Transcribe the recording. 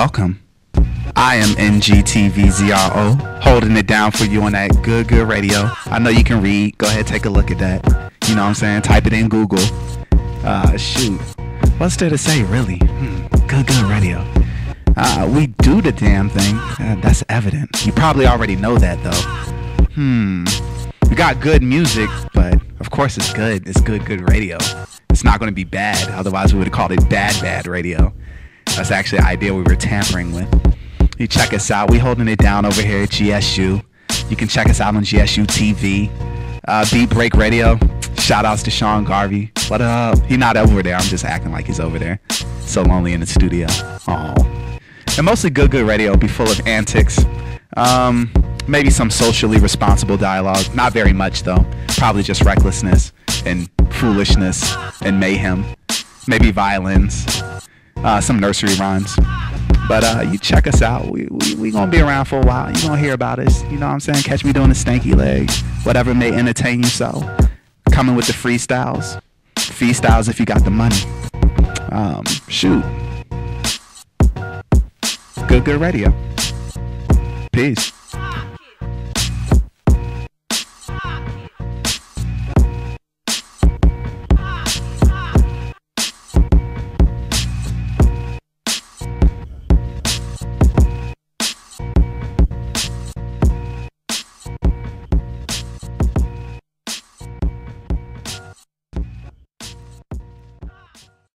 welcome. I am NGTVZERO, holding it down for you on that good, good radio. I know you can read. Go ahead, take a look at that. You know what I'm saying? Type it in Google. Uh, shoot. What's there to say, really? Hmm. Good, good radio. Uh, we do the damn thing. Uh, that's evident. You probably already know that, though. Hmm. We got good music, but of course it's good. It's good, good radio. It's not going to be bad. Otherwise, we would have called it bad, bad radio. That's actually an idea we were tampering with. You check us out. We holding it down over here at GSU. You can check us out on GSU TV. Uh, Beat Break Radio. Shout outs to Sean Garvey. What up? He not over there. I'm just acting like he's over there. So lonely in the studio. Oh. And mostly good, good radio. Be full of antics. Um, maybe some socially responsible dialogue. Not very much though. Probably just recklessness and foolishness and mayhem. Maybe violence. Uh, some nursery rhymes. But uh, you check us out. We, we, we gonna be around for a while. You gonna hear about us. You know what I'm saying? Catch me doing the stanky leg. Whatever may entertain you so. Coming with the freestyles. Freestyles if you got the money. Um, shoot. Good, good radio. Peace.